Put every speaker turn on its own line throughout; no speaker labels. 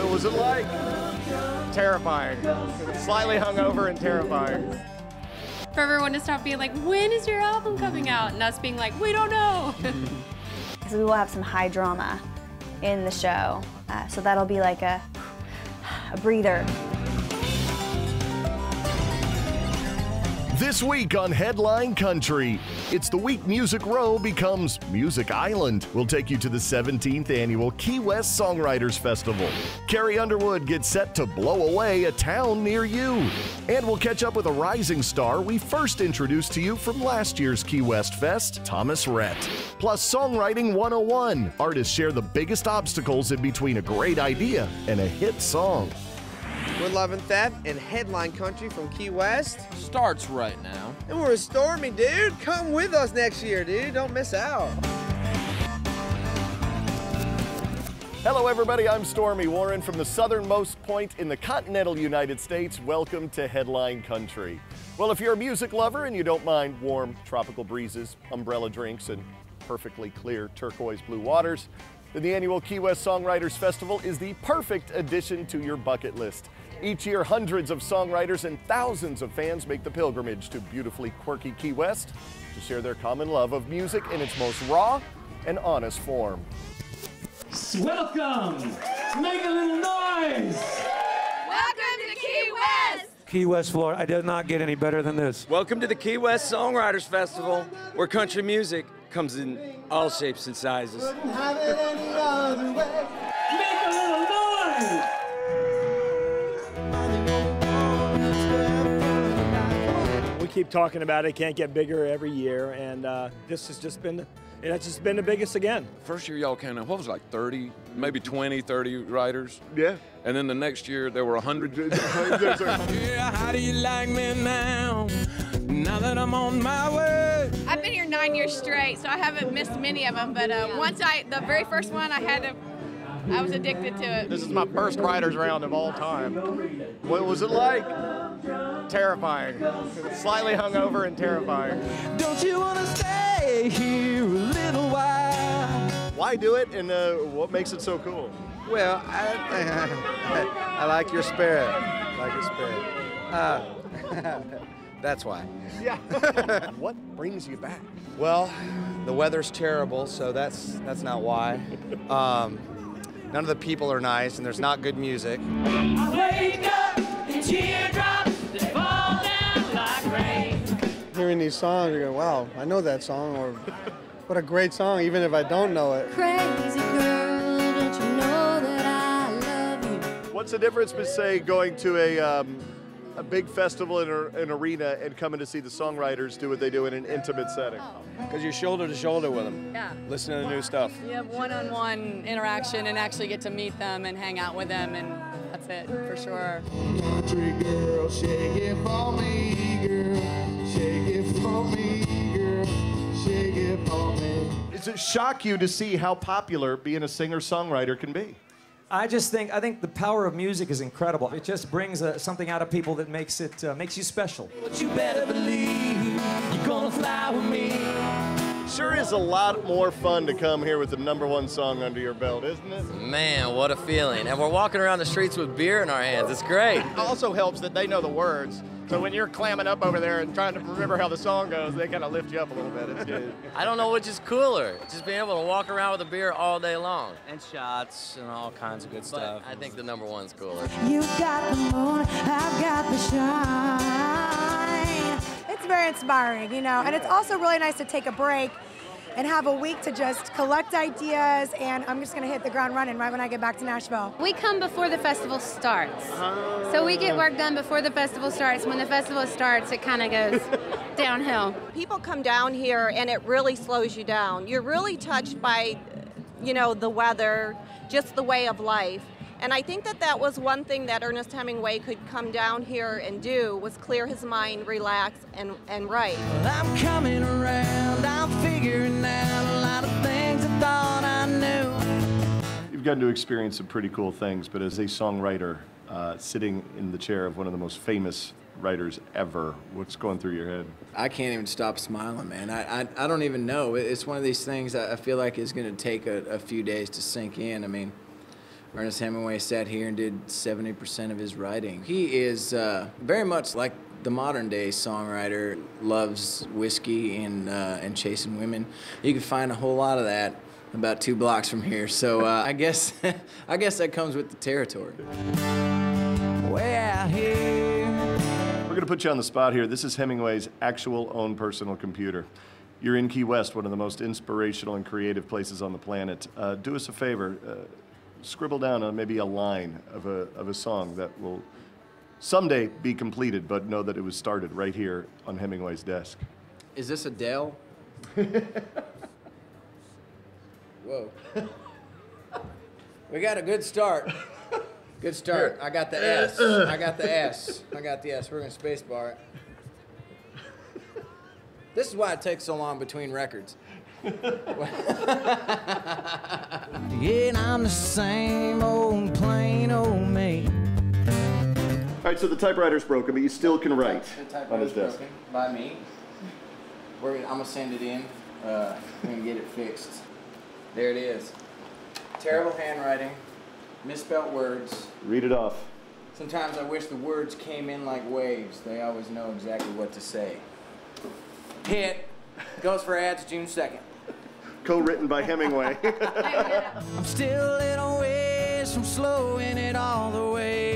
What was it like? Terrifying. Slightly hungover and terrifying.
For everyone to stop being like, when is your album coming out? And us being like, we don't know.
Because we will have some high drama in the show. Uh, so that'll be like a, a breather.
This week on Headline Country, it's the week Music Row becomes Music Island. We'll take you to the 17th annual Key West Songwriters Festival. Carrie Underwood gets set to blow away a town near you. And we'll catch up with a rising star we first introduced to you from last year's Key West Fest, Thomas Rhett. Plus, Songwriting 101. Artists share the biggest obstacles in between a great idea and a hit song.
We're Love & Theft and headline country from Key West.
Starts right now.
And we're a Stormy, dude. Come with us next year, dude. Don't miss out.
Hello, everybody. I'm Stormy Warren from the southernmost point in the continental United States. Welcome to Headline Country. Well, if you're a music lover and you don't mind warm tropical breezes, umbrella drinks, and perfectly clear turquoise blue waters, then the annual Key West Songwriters Festival is the perfect addition to your bucket list. Each year, hundreds of songwriters and thousands of fans make the pilgrimage to beautifully quirky Key West to share their common love of music in its most raw and honest form.
Welcome! Make a little noise!
Welcome to Key West!
Key West, Florida. I did not get any better than this.
Welcome to the Key West Songwriters Festival, where country music comes in all shapes and sizes.
Make a little noise!
We keep talking about it. Can't get bigger every year, and uh, this has just been it has just been the biggest again.
First year y'all came in, what was it, like 30, maybe 20, 30 writers?
Yeah.
And then the next year there were 100.
Yeah, how do you like me now? Now that I'm on my way.
I've been here nine years straight, so I haven't missed many of them. But uh, once I, the very first one, I had to, I was addicted to it.
This is my first writers round of all time. What was it like? Terrifying. Slightly hungover and terrifying.
Don't you want to stay here a little while?
Why do it, and uh, what makes it so cool?
Well, I, I like your spirit. I like your spirit. Uh, that's why.
Yeah. what brings you back?
Well, the weather's terrible, so that's that's not why. Um, none of the people are nice, and there's not good music.
Wake up and teardrops that fall down like rain.
hearing these songs, you're go, wow, I know that song, or what a great song, even if I don't know it.
Crazy girl, don't you know that I love you?
What's the difference between, say, going to a, um, a big festival in a, an arena and coming to see the songwriters do what they do in an intimate setting?
Because you're shoulder to shoulder with them,
Yeah.
listening to new stuff.
You have one-on-one interaction and actually get to meet them and hang out with them, and that's it for sure.
Country girl, shake it for me, girl. Shake it for me, girl. Shake it for me.
Does it shock you to see how popular being a singer-songwriter can be?
I just think I think the power of music is incredible. It just brings uh, something out of people that makes it uh, makes you special.
But you better believe you're gonna fly with me.
Sure is a lot more fun to come here with the number one song under your belt, isn't it?
Man, what a feeling. And we're walking around the streets with beer in our hands. It's great.
It also helps that they know the words. So when you're clamming up over there and trying to remember how the song goes, they kind of lift you up a little bit. It's good.
I don't know which is cooler, just being able to walk around with a beer all day long.
And shots and all kinds of good stuff.
I think the number one's cooler.
You've got the moon, I've got the shine.
It's very inspiring, you know, and it's also really nice to take a break and have a week to just collect ideas. And I'm just going to hit the ground running right when I get back to Nashville.
We come before the festival starts. So we get work done before the festival starts. When the festival starts, it kind of goes downhill.
People come down here and it really slows you down. You're really touched by, you know, the weather, just the way of life. And I think that that was one thing that Ernest Hemingway could come down here and do was clear his mind, relax, and, and write.
I'm coming around, I'm figuring out a lot of things I thought I knew.
You've gotten to experience some pretty cool things, but as a songwriter, uh, sitting in the chair of one of the most famous writers ever, what's going through your head?
I can't even stop smiling, man. I, I, I don't even know. It's one of these things that I feel like is going to take a, a few days to sink in. I mean,
Ernest Hemingway sat here and did 70% of his writing. He is uh, very much like the modern day songwriter, loves whiskey and, uh, and chasing women. You can find a whole lot of that about two blocks from here. So uh, I guess I guess that comes with the territory.
Way out here.
We're to put you on the spot here. This is Hemingway's actual own personal computer. You're in Key West, one of the most inspirational and creative places on the planet. Uh, do us a favor, uh, scribble down uh, maybe a line of a, of a song that will someday be completed, but know that it was started right here on Hemingway's desk.
Is this a Dell? Whoa. we got a good start. Good start. I got the S. I got the S. I got the S. We're gonna space bar it. This is why it takes so long between records.
Yeah, and I'm the same old plain old me.
All right, so the typewriter's broken, but you still can write on his desk.
Broken by me. We're I'm gonna send it in. Uh, we're gonna get it fixed. There it is. Terrible handwriting, misspelt words.
Read it off.
Sometimes I wish the words came in like waves. They always know exactly what to say. Hit. Goes for adds June 2nd.
Co-written by Hemingway.
I'm still in a little ways from slowing it all the way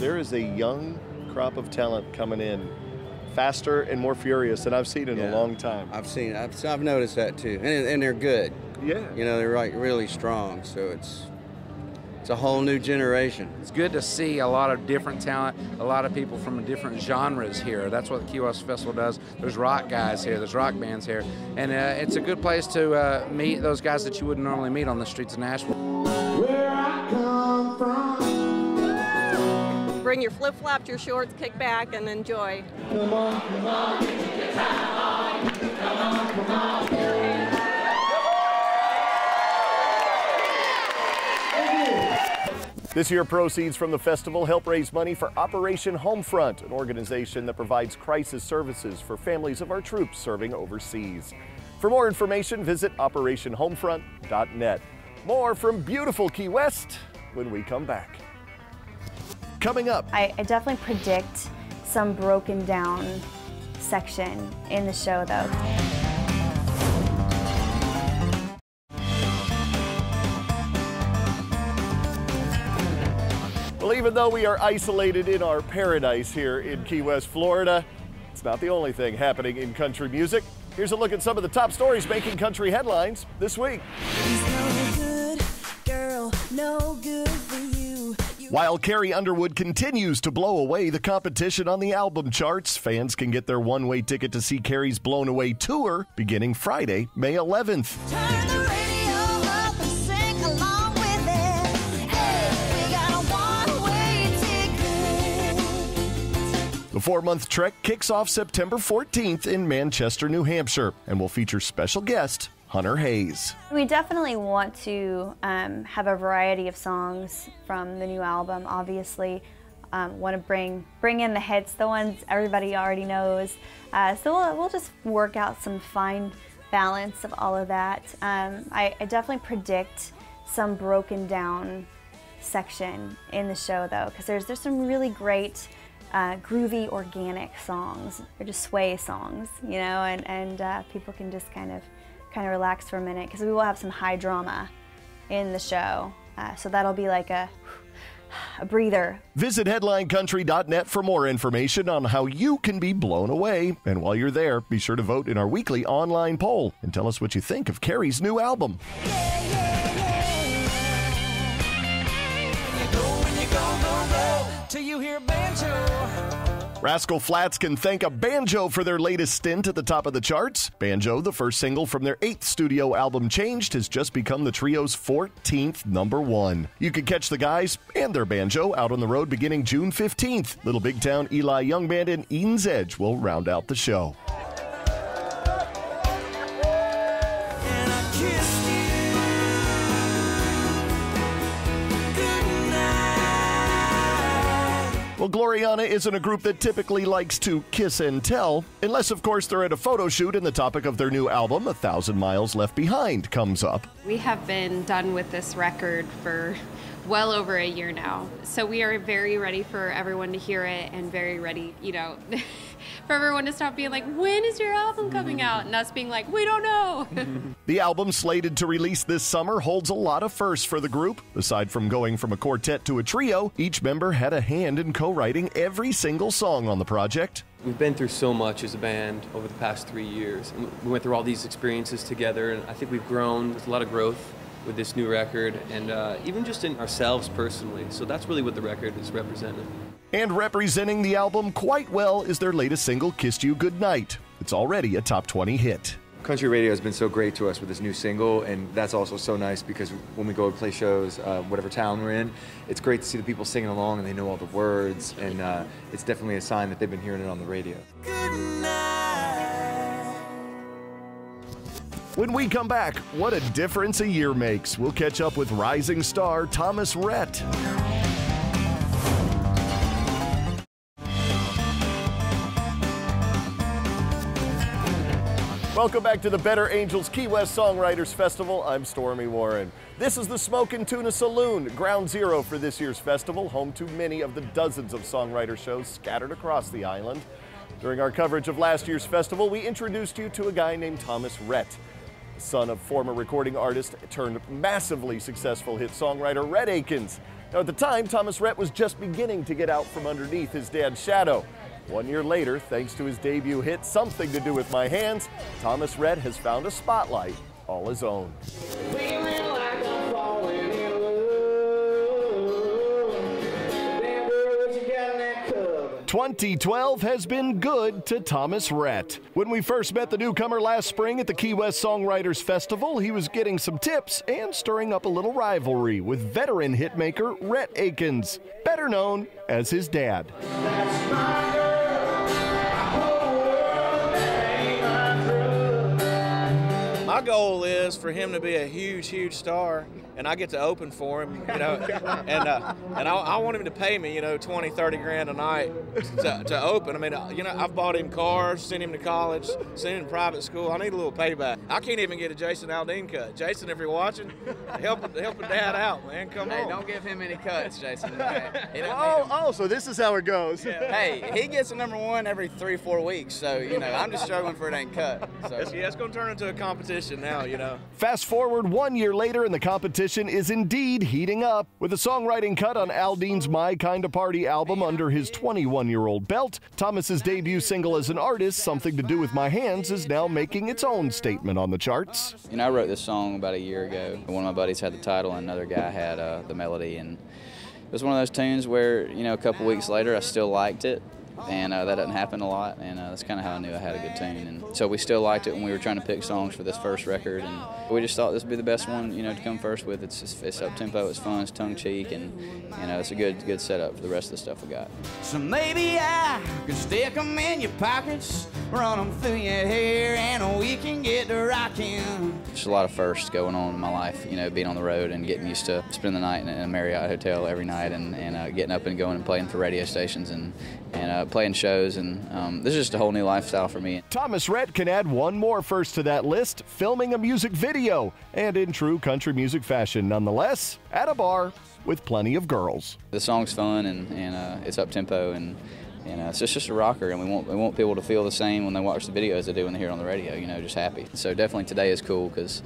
there is a young crop of talent coming in, faster and more furious than I've seen in a long time.
I've seen, I've, I've noticed that too, and, and they're good.
Yeah.
You know, they're like really strong, so it's it's a whole new generation.
It's good to see a lot of different talent, a lot of people from different genres here. That's what the Key West Festival does. There's rock guys here, there's rock bands here, and uh, it's a good place to uh, meet those guys that you wouldn't normally meet on the streets of Nashville.
Where I come from.
Bring your flip flops, your shorts, kick back, and enjoy.
Come on, come on. Come on, come on.
This year, proceeds from the festival help raise money for Operation Homefront, an organization that provides crisis services for families of our troops serving overseas. For more information, visit operationhomefront.net. More from beautiful Key West when we come back. Coming up,
I, I definitely predict some broken down section in the show, though.
Well, even though we are isolated in our paradise here in Key West, Florida, it's not the only thing happening in country music. Here's a look at some of the top stories making country headlines this week. While Carrie Underwood continues to blow away the competition on the album charts, fans can get their one way ticket to see Carrie's Blown Away tour beginning Friday, May 11th.
Sing along with it. Hey, we got a one-way ticket.
The four month trek kicks off September 14th in Manchester, New Hampshire, and will feature special guest Hunter Hayes.
We definitely want to um, have a variety of songs from the new album. Obviously, um, want to bring bring in the hits, the ones everybody already knows. Uh, so we'll, we'll just work out some fine balance of all of that. Um, I, I definitely predict some broken down section in the show though, because there's there's some really great. Uh, groovy, organic songs. They're just sway songs, you know, and and uh, people can just kind of kind of relax for a minute because we will have some high drama in the show. Uh, so that'll be like a, a breather.
Visit headlinecountry.net for more information on how you can be blown away. And while you're there, be sure to vote in our weekly online poll and tell us what you think of Carrie's new album.
Till you hear banjo.
Rascal Flatts can thank a banjo for their latest stint at the top of the charts. Banjo, the first single from their eighth studio album Changed, has just become the trio's 14th number one. You can catch the guys and their banjo out on the road beginning June 15th. Little Big Town Eli Young Band and Eden's Edge will round out the show. Well, Gloriana isn't a group that typically likes to kiss and tell, unless, of course, they're at a photo shoot and the topic of their new album, A Thousand Miles Left Behind, comes up.
We have been done with this record for well over a year now. So we are very ready for everyone to hear it and very ready, you know, for everyone to stop being like, when is your album coming out? And us being like, we don't know.
The album, slated to release this summer, holds a lot of firsts for the group. Aside from going from a quartet to a trio, each member had a hand in co writing every single song on the project.
We've been through so much as a band over the past three years. And we went through all these experiences together, and I think we've grown. There's a lot of growth with this new record, and uh, even just in ourselves personally. So that's really what the record is representing.
And representing the album quite well is their latest single, Kissed You Goodnight. It's already a top 20 hit.
Country radio has been so great to us with this new single, and that's also so nice because when we go to play shows, uh, whatever town we're in, it's great to see the people singing along and they know all the words, and uh, it's definitely a sign that they've been hearing it on the radio.
When we come back, what a difference a year makes. We'll catch up with rising star Thomas Rhett. Welcome back to the Better Angels Key West Songwriters Festival. I'm Stormy Warren. This is the Smokin' Tuna Saloon, ground zero for this year's festival, home to many of the dozens of songwriter shows scattered across the island. During our coverage of last year's festival, we introduced you to a guy named Thomas Rhett, son of former recording artist turned massively successful hit songwriter Rhett Akins. Now, at the time, Thomas Rhett was just beginning to get out from underneath his dad's shadow. One year later, thanks to his debut hit Something to Do with My Hands, Thomas Rhett has found a spotlight all his own. 2012 has been good to Thomas Rhett. When we first met the newcomer last spring at the Key West Songwriters Festival, he was getting some tips and stirring up a little rivalry with veteran hitmaker Rhett Akins, better known as his dad.
My goal is for him to be a huge, huge star, and I get to open for him, you know, and uh, and I, I want him to pay me, you know, 20, 30 grand a night to, to open. I mean, uh, you know, I've bought him cars, sent him to college, sent him to private school. I need a little payback. I can't even get a Jason Aldean cut. Jason, if you're watching, help help a dad out, man. Come
Hey,
on.
don't give him any cuts, Jason. He
Oh, oh, so this is how it goes.
hey, he gets a number one every three, four weeks. So, you know, I'm just struggling for it ain't cut. So.
It's, yeah, it's going to turn into a competition now, you know.
Fast forward one year later, and the competition is indeed heating up. With a songwriting cut on Aldean's My Kind of Party album under his 21 year old belt, Thomas's debut single as an artist, Something to Do with My Hands, is now making its own statement on the charts.
You know, I wrote this song about a year ago. One of my buddies had the title, and another guy had uh, the melody, and it was one of those tunes where you know a couple weeks later I still liked it, and uh, that doesn't happen a lot, and uh, that's kind of how I knew I had a good tune. And so we still liked it when we were trying to pick songs for this first record, and we just thought this would be the best one, you know, to come first with. It's just, it's up tempo, it's fun, it's tongue cheek, and you know it's a good good setup for the rest of the stuff we got.
So maybe I can stick 'em in your pockets, run 'em through your hair, and we can get to rocking.
Just a lot of firsts going on in my life, you know, being on the road and getting used to spending the night in a Marriott hotel every night and, and uh, getting up and going and playing for radio stations and, and uh, playing shows. And um, this is just a whole new lifestyle for me.
Thomas Rhett can add one more first to that list filming a music video, and in true country music fashion, nonetheless, at a bar with plenty of girls.
The song's fun and, and uh, it's up tempo and and uh, it's just, a rocker, and we want we want people to feel the same when they watch the video as they do when they hear it on the radio. You know, just happy. So definitely today is cool because,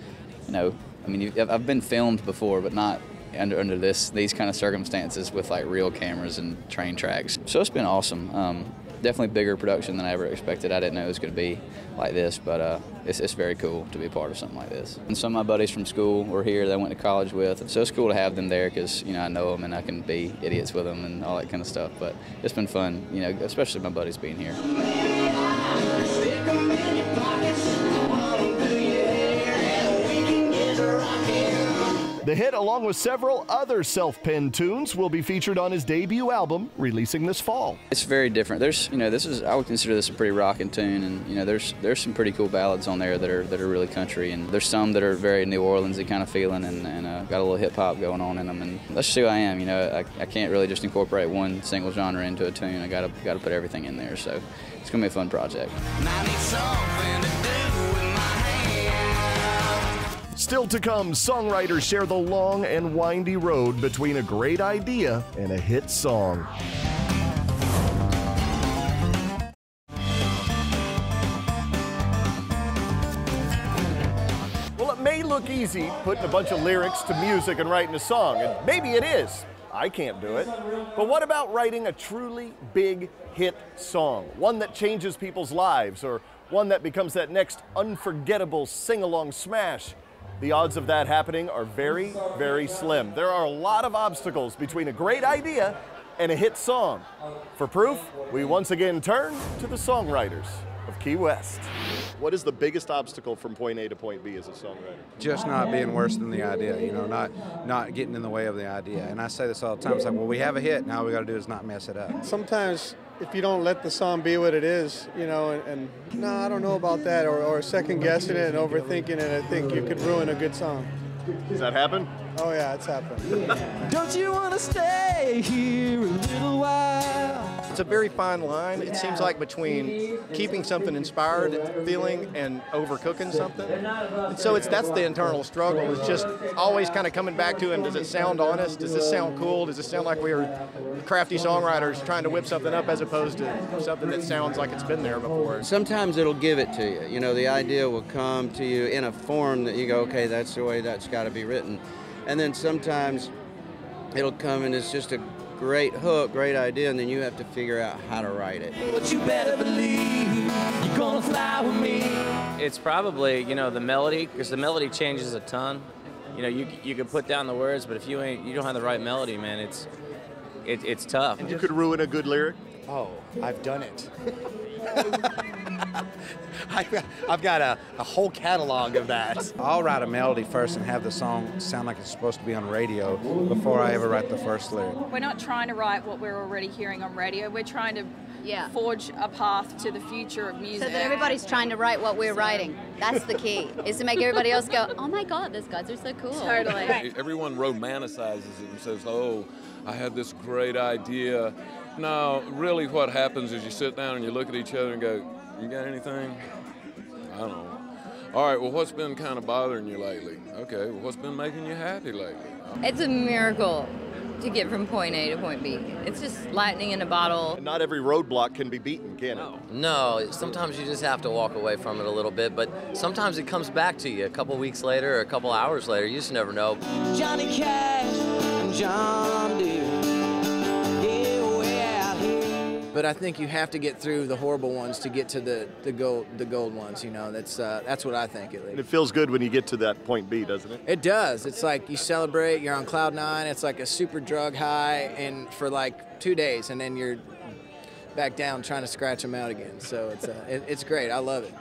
you know, I mean, I've- I've been filmed before, but not under under this these kind of circumstances with like real cameras and train tracks. So it's been awesome. Um, definitely bigger production than I ever expected. I didn't know it was going to be like this, but uh, it's, it's very cool to be part of something like this. And some of my buddies from school were here that I went to college with, so it's cool to have them there because you know I know them and I can be idiots with them and all that kind of stuff. But it's been fun, you know, especially my buddies being here.
The hit, along with several other self penned tunes, will be featured on his debut album, releasing this fall.
It's very different. There's, you know, this is I would consider this a pretty rocking tune, and you know, there's there's some pretty cool ballads on there that are that are really country, and there's some that are very New Orleansy kind of feeling, and, and uh, got a little hip hop going on in them, and that's just who I am. You know, I, I can't really just incorporate one single genre into a tune. I gotta gotta put everything in there, so it's gonna be a fun project.
Still to come, songwriters share the long and windy road between a great idea and a hit song. Well, it may look easy putting a bunch of lyrics to music and writing a song, and maybe it is. I can't do it. But what about writing a truly big hit song? One that changes people's lives, or one that becomes that next unforgettable sing along smash? The odds of that happening are very, very slim. There are a lot of obstacles between a great idea and a hit song. For proof, we once again turn to the songwriters of Key West. What is the biggest obstacle from point A to point B as a songwriter?
just not being worse than the idea, you know, not not getting in the way of the idea. And I say this all the time. It's like, well, we have a hit. Now all we got to do is not mess it up.
Sometimes if you don't let the song be what it is, you know, and, and no, I don't know about that, or, or second guessing it and overthinking it, I think you could ruin a good song.
Does that happen?
Oh yeah, it's happened.
Don't you want to stay here a little while?
It's a very fine line. It seems like between keeping something inspired feeling and overcooking something. And so it's that's the internal struggle. It's just always kind of coming back to him. Does it sound honest? Does this sound cool? Does it sound like we are crafty songwriters trying to whip something up as opposed to something that sounds like it's been there before?
Sometimes it'll give it to you. You know, the idea will come to you in a form that you go, okay, that's the way that's got to be written. And then sometimes it'll come and it's just a great hook, great idea, and then you have to figure out how to write it.
But you better believe you're gonna fly with me.
It's probably, you know, the melody, because the melody changes a ton. You know, you, you can put down the words, but if you ain't, you don't have the right melody, man, it's, it, it's tough.
And you could ruin a good lyric.
Oh, I've done it. I've, I've got a, a whole catalog of that.
I'll write a melody first and have the song sound like it's supposed to be on radio before I ever write the first lyric.
We're not trying to write what we're already hearing on radio. We're trying to forge a path to the future of music.
So that everybody's trying to write what we're writing. That's the key, is to make everybody else go, oh my God, those guys are so cool.
Totally.
Everyone romanticizes it and says, oh, I had this great idea. No, really what happens is you sit down and you look at each other and go, you got anything? I don't know. All right, well, what's been kind of bothering you lately? Okay, well, what's been making you happy lately?
It's a miracle to get from point A to point B. It's just lightning in a bottle.
Not every roadblock can be beaten, can it?
No, sometimes you just have to walk away from it a little bit, but sometimes it comes back to you a couple weeks later or a couple hours later. You just never know.
Johnny Cash and John Deere.
But I think you have to get through the horrible ones to get to the, the gold the gold ones. You know, that's uh, that's what I think at
And
least.
it feels good when you get to that point B, doesn't it?
It does. It's like you celebrate. You're on cloud nine. It's like a super drug high, and for like two days, and then you're back down trying to scratch them out again. So it's uh, it, it's great. I love it.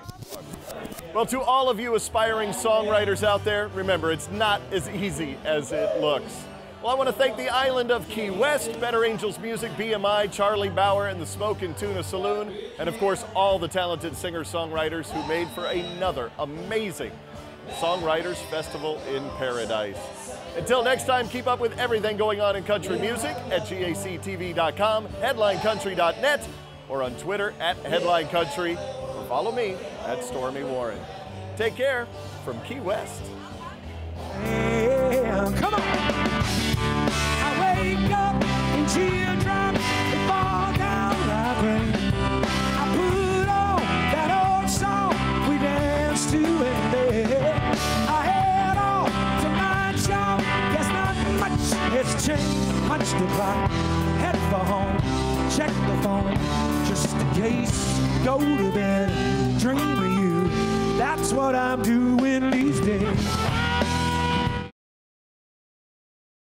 Well, to all of you aspiring songwriters out there, remember it's not as easy as it looks. Well, I want to thank the island of Key West, Better Angels Music, BMI, Charlie Bauer, and the Smokin' Tuna Saloon, and of course, all the talented singer songwriters who made for another amazing Songwriters Festival in Paradise. Until next time, keep up with everything going on in country music at gactv.com, headlinecountry.net, or on Twitter at Headline Country, or follow me at Stormy Warren. Take care from Key West.
Yeah, come on. To to much the clock, head for home, check the phone just in case. Go to bed, dream of you. That's what I'm doing these days.